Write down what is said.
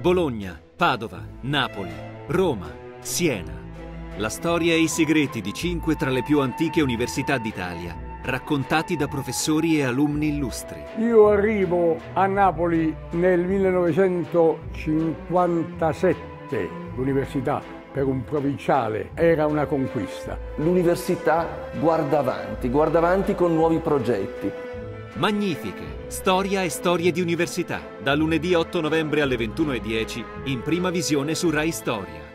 Bologna, Padova, Napoli, Roma, Siena. La storia e i segreti di cinque tra le più antiche università d'Italia, raccontati da professori e alunni illustri. Io arrivo a Napoli nel 1957, l'università per un provinciale era una conquista. L'università guarda avanti, guarda avanti con nuovi progetti. Magnifiche, storia e storie di università, da lunedì 8 novembre alle 21.10 in prima visione su Rai Storia.